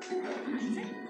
Thank.